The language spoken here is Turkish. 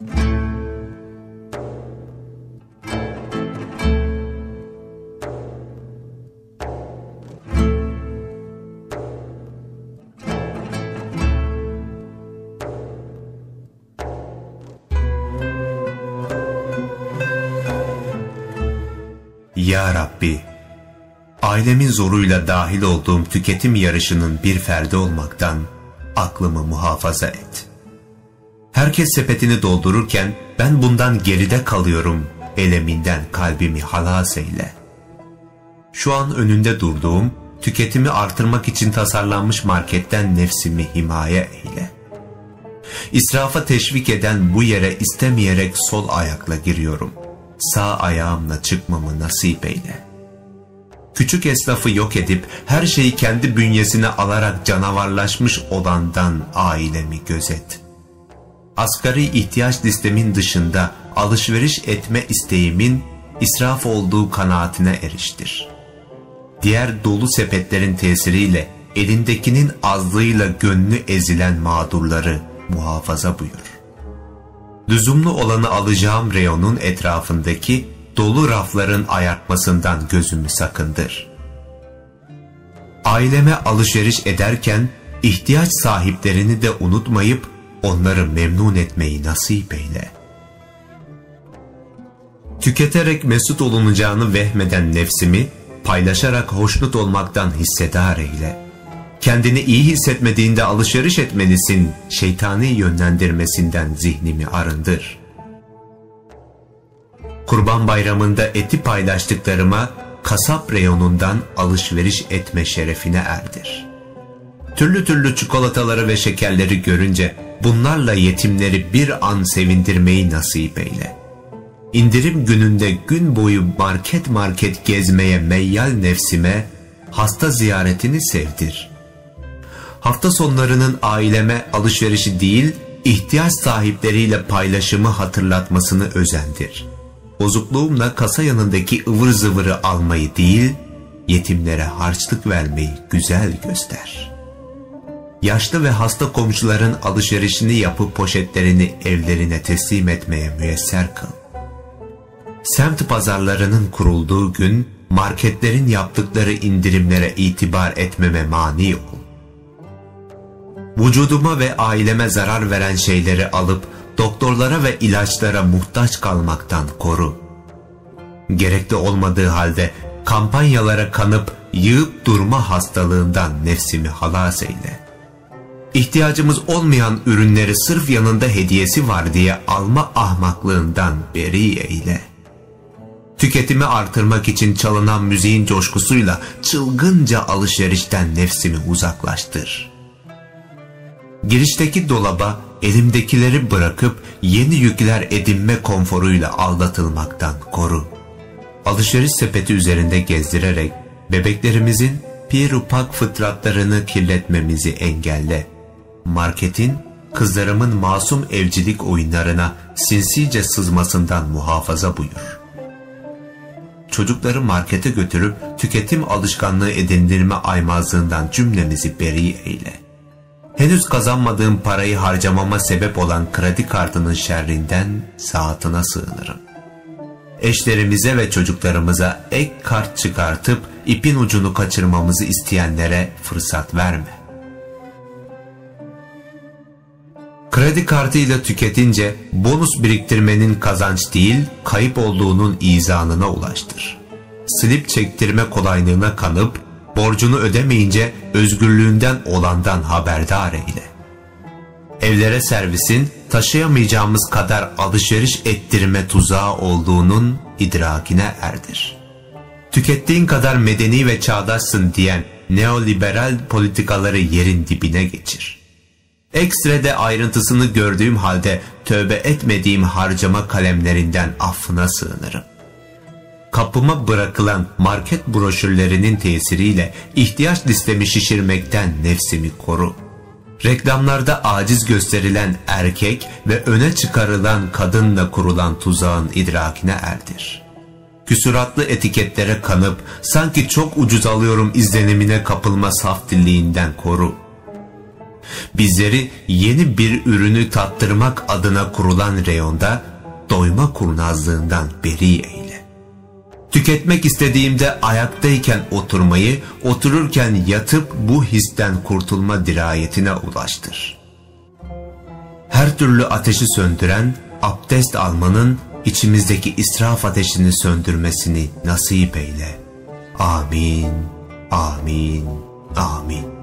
Ya Rabbi, ailemin zoruyla dahil olduğum tüketim yarışının bir ferdi olmaktan aklımı muhafaza et. Herkes sepetini doldururken ben bundan geride kalıyorum, eleminden kalbimi halas eyle. Şu an önünde durduğum, tüketimi artırmak için tasarlanmış marketten nefsimi himaye eyle. İsrafa teşvik eden bu yere istemeyerek sol ayakla giriyorum. Sağ ayağımla çıkmamı nasip eyle.'' küçük esnafı yok edip her şeyi kendi bünyesine alarak canavarlaşmış olandan ailemi gözet. Asgari ihtiyaç listemin dışında alışveriş etme isteğimin israf olduğu kanaatine eriştir. Diğer dolu sepetlerin tesiriyle elindekinin azlığıyla gönlü ezilen mağdurları muhafaza buyur. Lüzumlu olanı alacağım reyonun etrafındaki dolu rafların ayartmasından gözümü sakındır. Aileme alışveriş ederken ihtiyaç sahiplerini de unutmayıp onları memnun etmeyi nasip eyle. Tüketerek mesut olunacağını vehmeden nefsimi paylaşarak hoşnut olmaktan hissedar eyle. Kendini iyi hissetmediğinde alışveriş etmelisin, şeytani yönlendirmesinden zihnimi arındır.'' Kurban bayramında eti paylaştıklarıma kasap reyonundan alışveriş etme şerefine erdir. Türlü türlü çikolataları ve şekerleri görünce bunlarla yetimleri bir an sevindirmeyi nasip eyle. İndirim gününde gün boyu market market gezmeye meyyal nefsime hasta ziyaretini sevdir. Hafta sonlarının aileme alışverişi değil, ihtiyaç sahipleriyle paylaşımı hatırlatmasını özendir.'' bozukluğumla kasa yanındaki ıvır zıvırı almayı değil, yetimlere harçlık vermeyi güzel göster. Yaşlı ve hasta komşuların alışverişini yapıp poşetlerini evlerine teslim etmeye müyesser kıl. Semt pazarlarının kurulduğu gün marketlerin yaptıkları indirimlere itibar etmeme mani ol. Vücuduma ve aileme zarar veren şeyleri alıp doktorlara ve ilaçlara muhtaç kalmaktan koru. Gerekli olmadığı halde kampanyalara kanıp yığıp durma hastalığından nefsimi halas eyle. İhtiyacımız olmayan ürünleri sırf yanında hediyesi var diye alma ahmaklığından beri eyle. Tüketimi artırmak için çalınan müziğin coşkusuyla çılgınca alışverişten nefsimi uzaklaştır. Girişteki dolaba elimdekileri bırakıp yeni yükler edinme konforuyla aldatılmaktan koru. Alışveriş sepeti üzerinde gezdirerek bebeklerimizin pir upak fıtratlarını kirletmemizi engelle. Marketin kızlarımın masum evcilik oyunlarına sinsice sızmasından muhafaza buyur. Çocukları markete götürüp tüketim alışkanlığı edindirme aymazlığından cümlemizi beri eyle.'' henüz kazanmadığım parayı harcamama sebep olan kredi kartının şerrinden saatine sığınırım. Eşlerimize ve çocuklarımıza ek kart çıkartıp ipin ucunu kaçırmamızı isteyenlere fırsat verme. Kredi kartıyla tüketince bonus biriktirmenin kazanç değil, kayıp olduğunun izanına ulaştır. Slip çektirme kolaylığına kanıp borcunu ödemeyince özgürlüğünden olandan haberdar eyle. Evlere servisin taşıyamayacağımız kadar alışveriş ettirme tuzağı olduğunun idrakine erdir. Tükettiğin kadar medeni ve çağdaşsın diyen neoliberal politikaları yerin dibine geçir. Ekstrede ayrıntısını gördüğüm halde tövbe etmediğim harcama kalemlerinden affına sığınırım kapıma bırakılan market broşürlerinin tesiriyle ihtiyaç listemi şişirmekten nefsimi koru. Reklamlarda aciz gösterilen erkek ve öne çıkarılan kadınla kurulan tuzağın idrakine erdir. Küsuratlı etiketlere kanıp sanki çok ucuz alıyorum izlenimine kapılma saf dilliğinden koru. Bizleri yeni bir ürünü tattırmak adına kurulan reyonda doyma kurnazlığından beri eyle. Tüketmek istediğimde ayaktayken oturmayı, otururken yatıp bu histen kurtulma dirayetine ulaştır. Her türlü ateşi söndüren, abdest almanın içimizdeki israf ateşini söndürmesini nasip eyle. Amin, amin, amin.